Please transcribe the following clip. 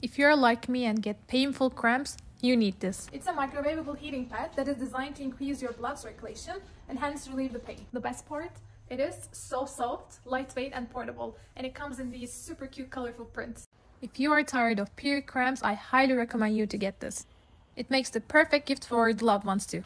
If you're like me and get painful cramps, you need this. It's a microwavable heating pad that is designed to increase your blood circulation and hence relieve the pain. The best part? It is so soft, lightweight and portable and it comes in these super cute colorful prints. If you are tired of period cramps, I highly recommend you to get this. It makes the perfect gift for loved ones too.